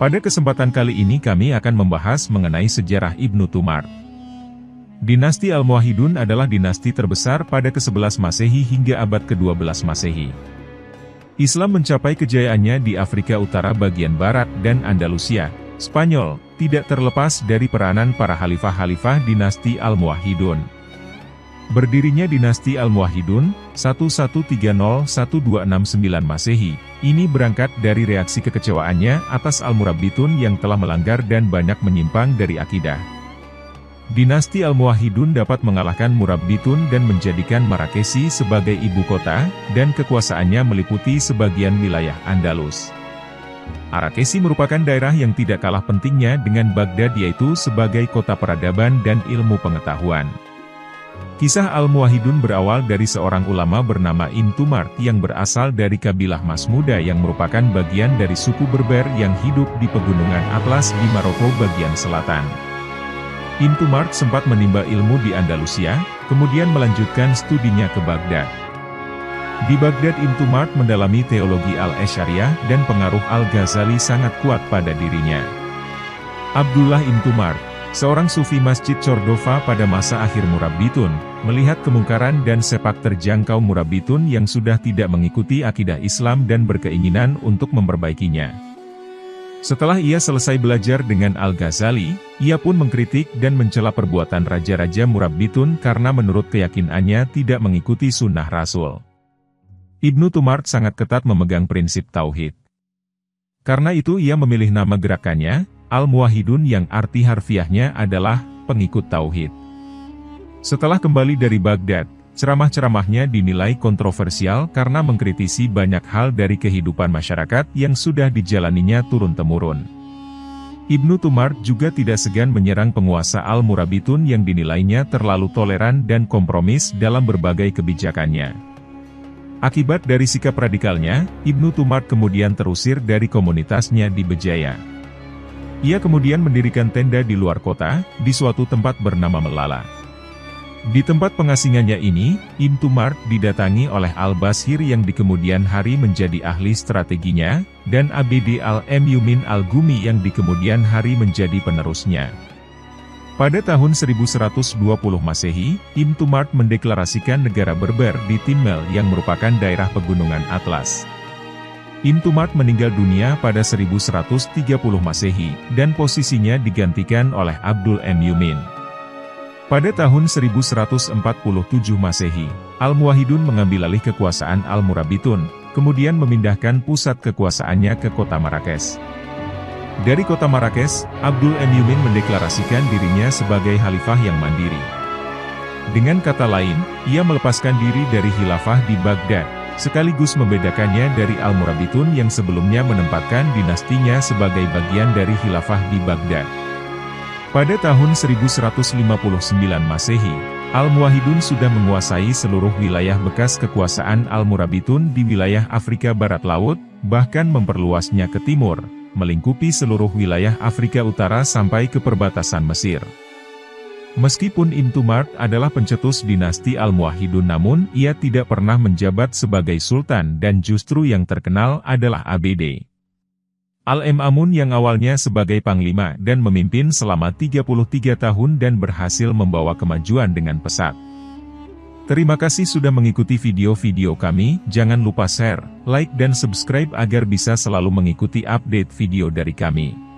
Pada kesempatan kali ini kami akan membahas mengenai sejarah Ibnu Tumar. Dinasti Al-Muwahhidun adalah dinasti terbesar pada ke-11 Masehi hingga abad ke-12 Masehi. Islam mencapai kejayaannya di Afrika Utara bagian barat dan Andalusia, Spanyol, tidak terlepas dari peranan para khalifah-khalifah dinasti Al-Muwahhidun. Berdirinya dinasti Al-Muwahhidun, 1130-1269 Masehi, ini berangkat dari reaksi kekecewaannya atas Al-Murabbitun yang telah melanggar dan banyak menyimpang dari akidah. Dinasti Al-Muwahhidun dapat mengalahkan Murabbitun dan menjadikan Marakesi sebagai ibu kota, dan kekuasaannya meliputi sebagian wilayah Andalus. Arakesi merupakan daerah yang tidak kalah pentingnya dengan Baghdad yaitu sebagai kota peradaban dan ilmu pengetahuan. Kisah Al-Muwahidun berawal dari seorang ulama bernama Intumart yang berasal dari kabilah Masmuda yang merupakan bagian dari suku Berber yang hidup di pegunungan Atlas di Maroko bagian selatan. Intumart sempat menimba ilmu di Andalusia, kemudian melanjutkan studinya ke Baghdad. Di Baghdad Intumart mendalami teologi Al-Esyariah dan pengaruh Al-Ghazali sangat kuat pada dirinya. Abdullah Intumart, seorang sufi Masjid Cordova pada masa akhir Murabbitun, Melihat kemungkaran dan sepak terjang kaum murabitun yang sudah tidak mengikuti akidah Islam dan berkeinginan untuk memperbaikinya. Setelah ia selesai belajar dengan Al-Ghazali, ia pun mengkritik dan mencela perbuatan raja-raja murabitun karena menurut keyakinannya tidak mengikuti sunnah Rasul. Ibnu Tumart sangat ketat memegang prinsip Tauhid. Karena itu ia memilih nama gerakannya, Al-Muwahidun yang arti harfiahnya adalah pengikut Tauhid. Setelah kembali dari Baghdad, ceramah-ceramahnya dinilai kontroversial karena mengkritisi banyak hal dari kehidupan masyarakat yang sudah dijalaninya turun-temurun. Ibnu Tumar juga tidak segan menyerang penguasa Al-Murabitun yang dinilainya terlalu toleran dan kompromis dalam berbagai kebijakannya. Akibat dari sikap radikalnya, Ibnu Tumar kemudian terusir dari komunitasnya di Bejaya. Ia kemudian mendirikan tenda di luar kota, di suatu tempat bernama Melala. Di tempat pengasingannya ini, Intumart didatangi oleh Al-Basir yang di kemudian hari menjadi ahli strateginya, dan ABD Al-Myumin Al-Gumi yang di kemudian hari menjadi penerusnya. Pada tahun 1120 Masehi, Intumart mendeklarasikan negara Berber di Timmel yang merupakan daerah pegunungan Atlas. Intumart meninggal dunia pada 1130 Masehi, dan posisinya digantikan oleh Abdul Myumin. Pada tahun 1147 Masehi, Al-Muwahidun mengambil alih kekuasaan Al-Murabitun, kemudian memindahkan pusat kekuasaannya ke kota Marrakesh. Dari kota Marrakesh, Abdul Emyumin mendeklarasikan dirinya sebagai khalifah yang mandiri. Dengan kata lain, ia melepaskan diri dari khilafah di Baghdad, sekaligus membedakannya dari Al-Murabitun yang sebelumnya menempatkan dinastinya sebagai bagian dari khilafah di Baghdad. Pada tahun 1159 Masehi, Al-Muwahidun sudah menguasai seluruh wilayah bekas kekuasaan Al-Murabitun di wilayah Afrika Barat Laut, bahkan memperluasnya ke timur, melingkupi seluruh wilayah Afrika Utara sampai ke perbatasan Mesir. Meskipun Intumart adalah pencetus dinasti Al-Muwahidun namun ia tidak pernah menjabat sebagai sultan dan justru yang terkenal adalah ABD. Al-Emamun yang awalnya sebagai panglima dan memimpin selama 33 tahun dan berhasil membawa kemajuan dengan pesat. Terima kasih sudah mengikuti video-video kami, jangan lupa share, like dan subscribe agar bisa selalu mengikuti update video dari kami.